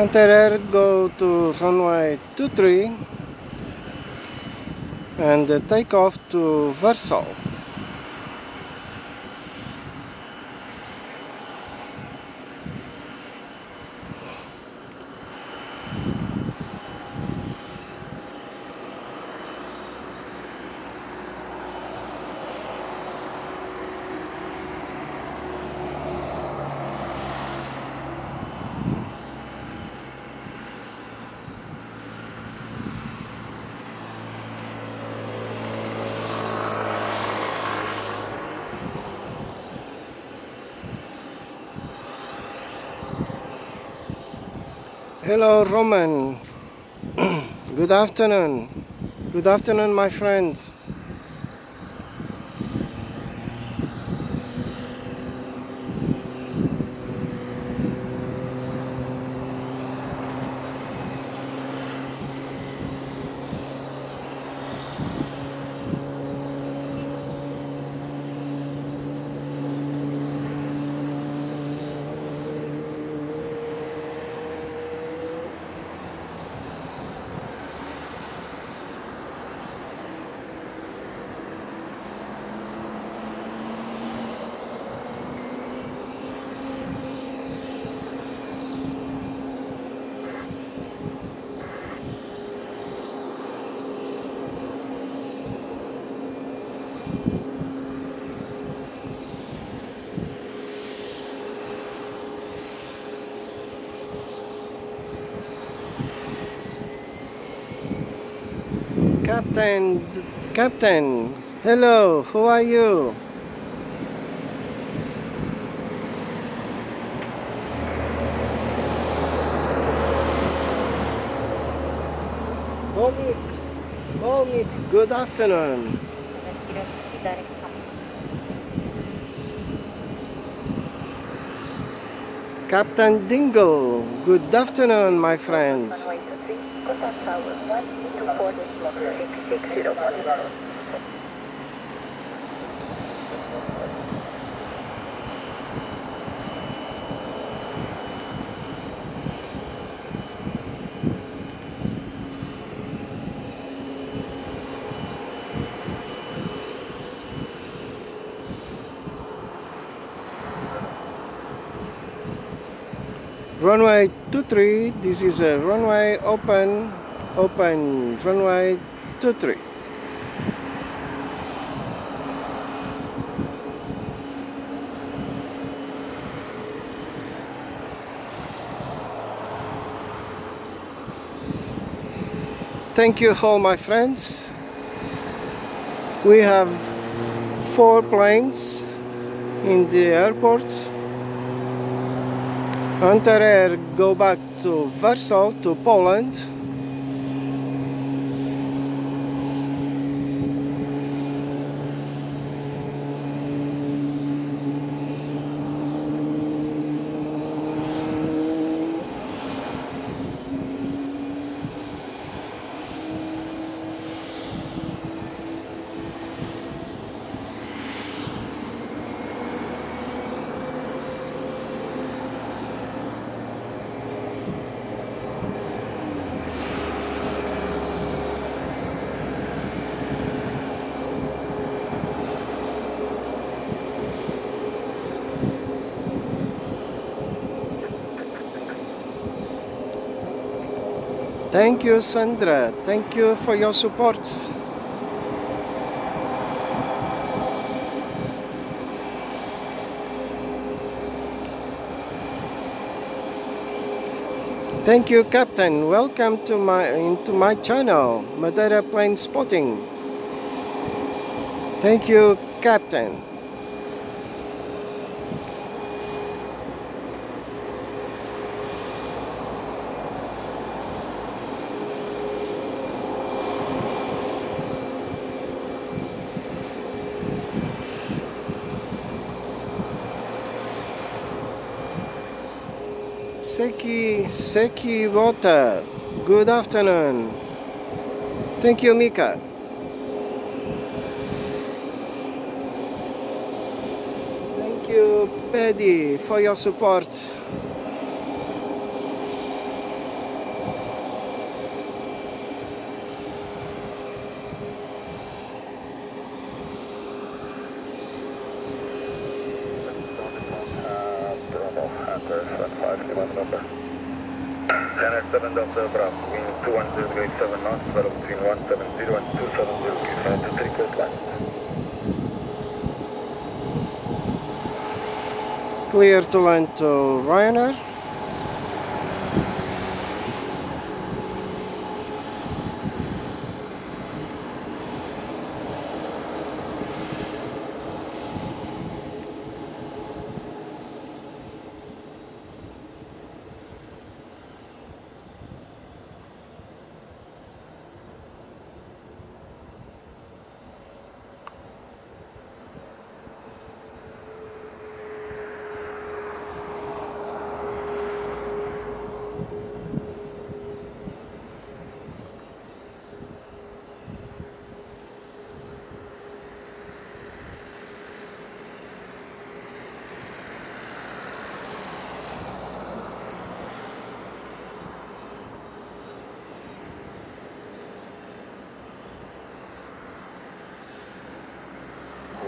Enter air, go to runway 23 and uh, take off to Warsaw. Hello, Roman. Good afternoon. Good afternoon, my friends. Captain, Captain, hello, who are you? Momik, Momik, good afternoon. Captain Dingle, good afternoon, my friends. Runway 23, this is a runway open, open, runway 23. Thank you all my friends. We have four planes in the airport. Enter air go back to Warsaw to Poland. Thank you, Sandra. Thank you for your support. Thank you, Captain. Welcome to my into my channel, Madeira Plane Spotting. Thank you, Captain. Seki, Seki Water. Good afternoon. Thank you, Mika. Thank you, Paddy, for your support. November, Sun 5, Lima November. Channel 7 Delta Bravo, wind 210 degree 7 knots, level between 170 and 270 degree 5 to 3 clear land. Clear to land to Ryanair.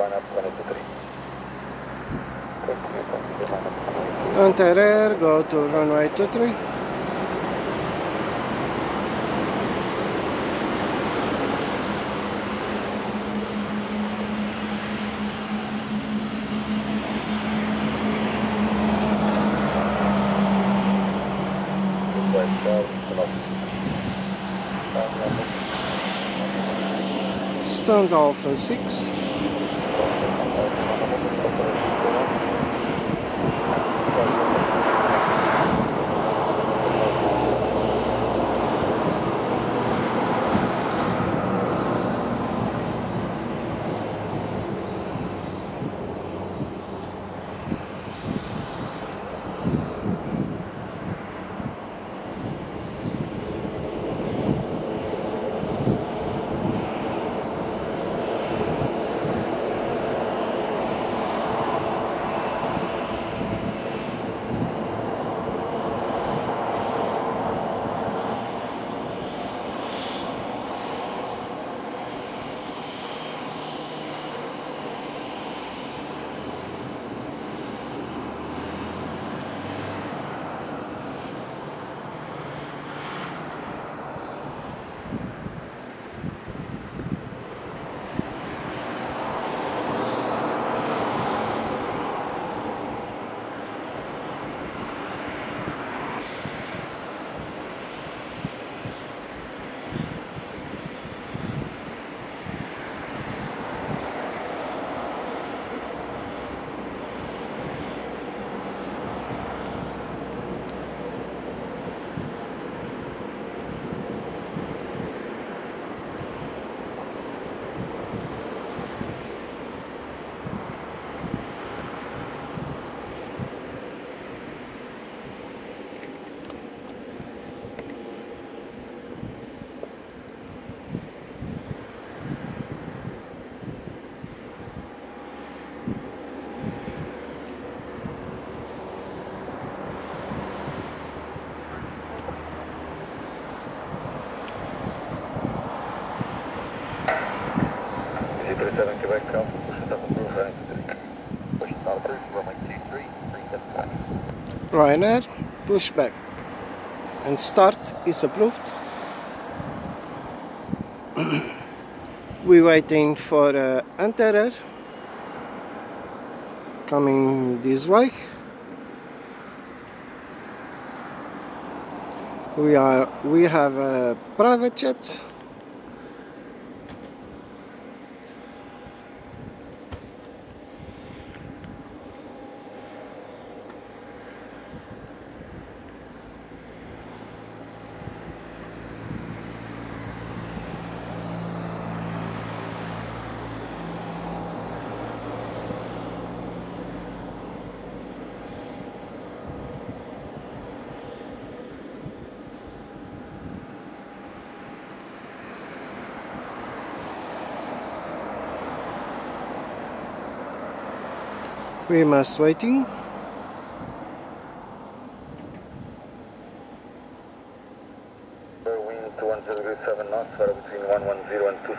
1 up go to runway 23. Stand off 6. G37 Quebec, Alpha, push up approved, running to 3. Push it not approved, runway 23, 375. Ryanair, pushback. And start is approved. We're waiting for uh, Enter Air coming this way. We are we have a private jet. We must waiting. Wind 210 degree 7 knots, fire between 110 and 260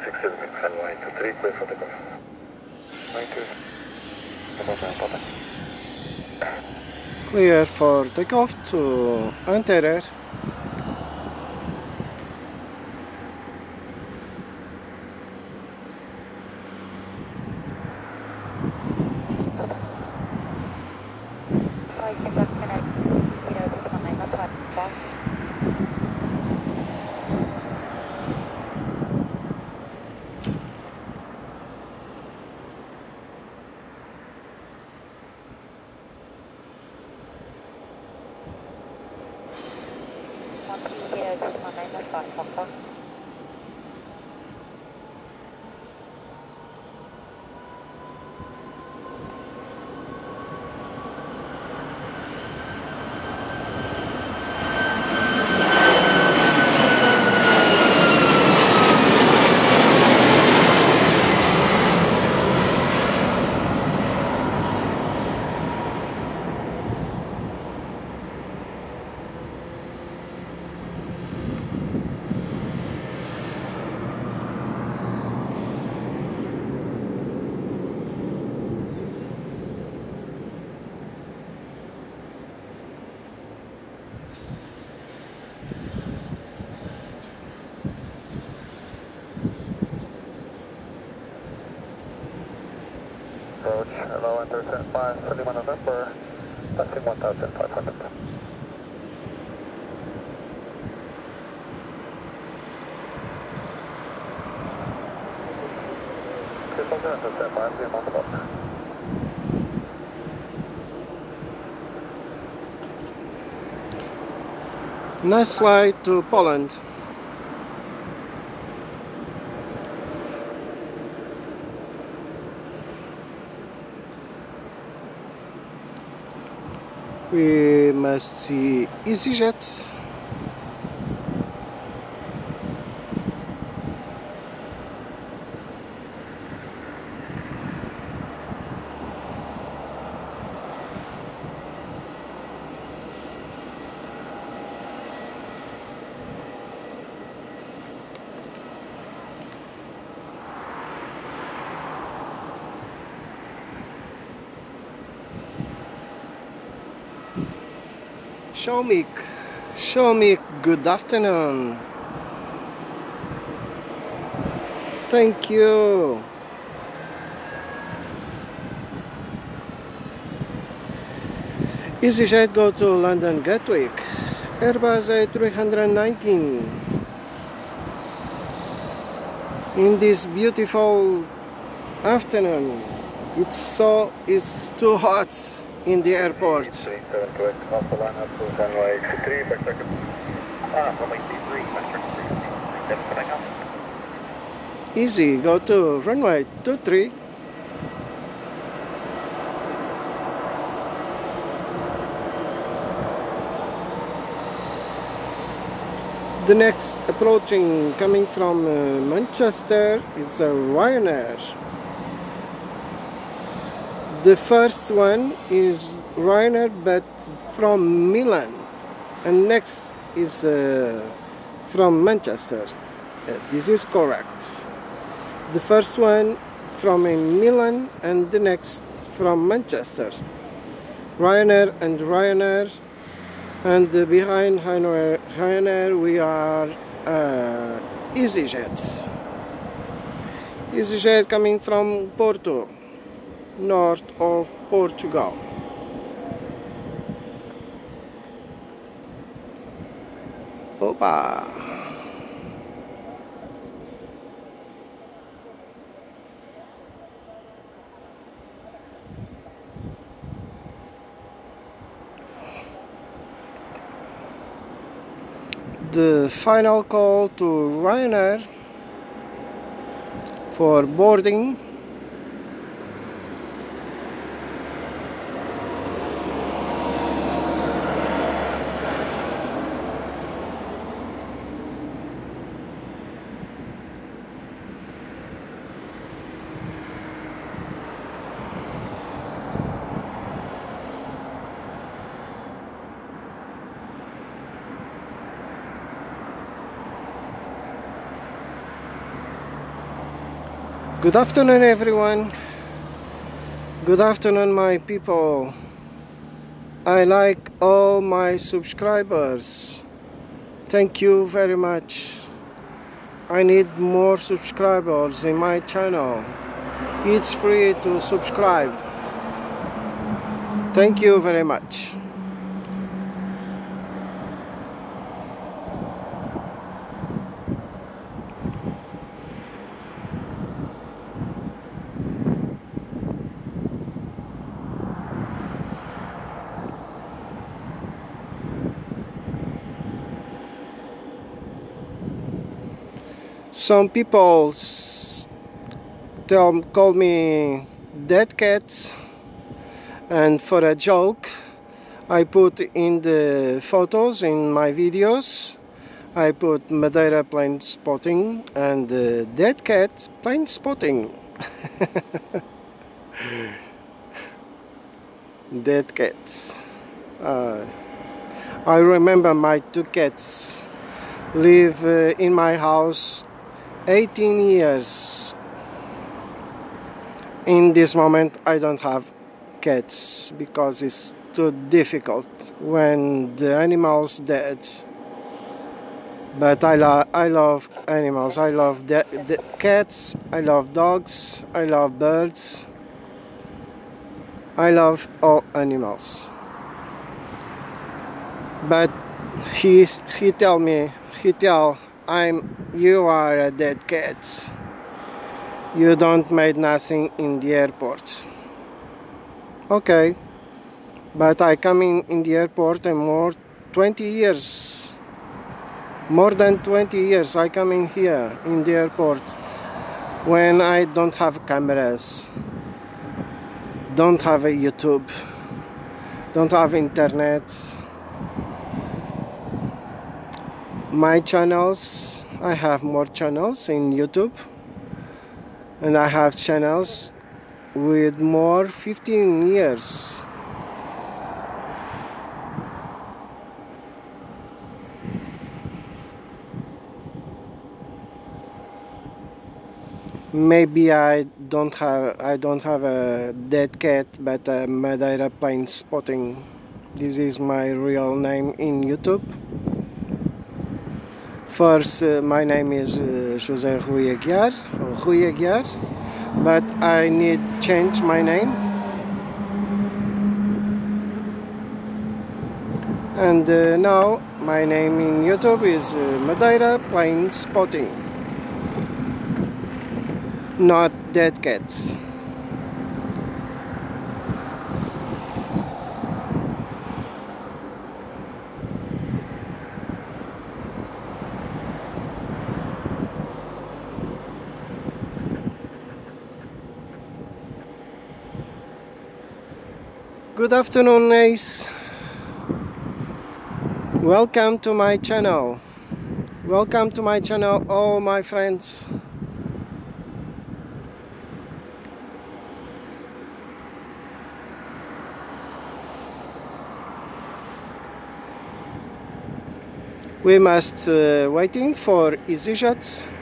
degrees, runway 23, clear for takeoff. To Anterer Approach, hello, enter 5, 31 November, passing 1,500. Triple zero, enter 5, 3 months up. Nice flight to Poland. We must see EasyJet. Shomik, Shomik, good afternoon. Thank you. EasyJet go to London Gatwick. Airbus A319. In this beautiful afternoon, it's so it's too hot in the airport. 3728, also line up to runway 63, vector. Runway 33, vector 33, that's coming up. Easy, go to runway 23. The next approaching coming from uh, Manchester is uh, Ryanair. The first one is Ryanair but from Milan and next is uh, from Manchester. Uh, this is correct. The first one from Milan and the next from Manchester. Ryanair and Ryanair and behind Ryanair we are uh, EasyJet. EasyJet coming from Porto, north of Portugal. Opa! the final call to Ryanair for boarding. Good afternoon, everyone. Good afternoon, my people. I like all my subscribers. Thank you very much. I need more subscribers in my channel. It's free to subscribe. Thank you very much. Some people tell, call me dead cat and for a joke I put in the photos in my videos. I put Madeira plane spotting and uh, dead cat plane spotting. Dead cats. Uh, I remember my two cats live uh, in my house 18 years. In this moment I don't have cats because it's too difficult. When the animals dead but I, lo- I love animals. I love the, the cats. I love dogs. I love birds. I love all animals. But he he tell me he tell I'm you are a dead cat. You don't made nothing in the airport. Okay. But I come in, in the airport and more 20 years. More than 20 years I come in here in the airport when I don't have cameras. Don't have a YouTube. Don't have internet my channels. I have more channels in YouTube. And I have channels with more 15 years. Maybe I don't have I don't have a dead cat but a Madeira plane spotting. This is my real name in YouTube First, uh, my name is uh, Jose Rui Aguiar, Rui Aguiar, but I need change my name. And uh, now my name in YouTube is uh, Madeira Plane Spotting, not Dead Cats. Good afternoon, Ace. Welcome to my channel. Welcome to my channel, all my friends. We must uh, waiting for EasyJet.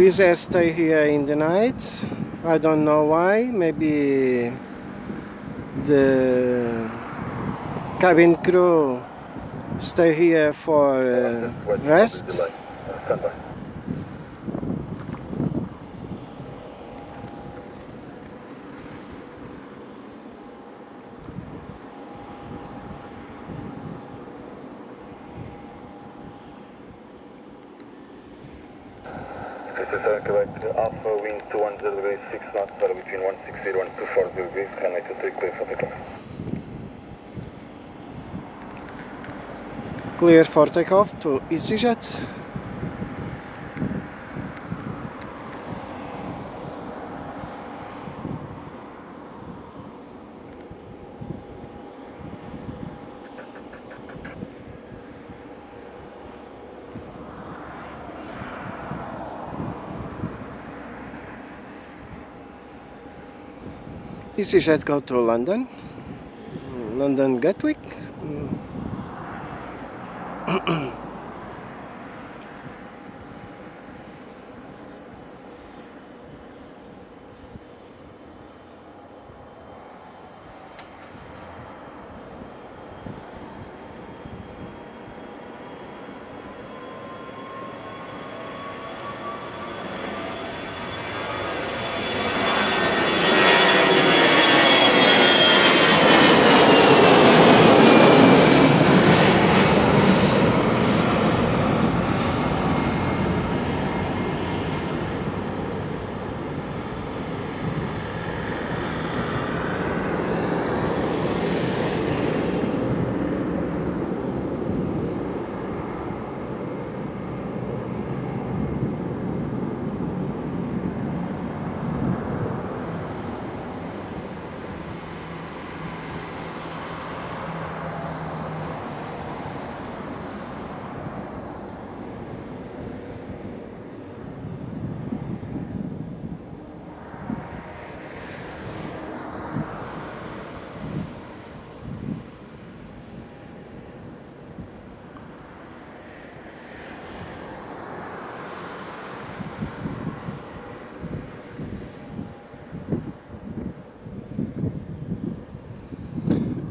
Wizz Air stay here in the night. I don't know why. Maybe the cabin crew stay here for uh, rest. 110 degrees, 6 knots, better between 160 and 140 degrees, runway clear for takeoff. Clear for takeoff to EasyJet. EasyJet go to London, London Gatwick. Mm.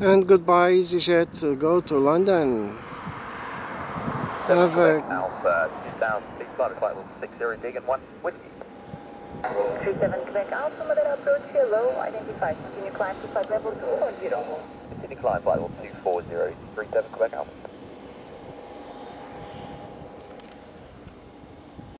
And goodbye EasyJet, go to London. Have a Alpha 2000, big flight flight level 60 dig and 1 whiskey. 37 Quebec Alpha, Model approach hello, identify. Continue climb to flight level 2 or 0. Continue climb flight level 240, 37 Quebec Alpha.